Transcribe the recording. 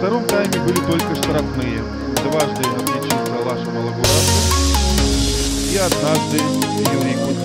втором тайме были только штрафные. Дважды отличился Лаша Малагурадзе и однажды Юрий Кудрин.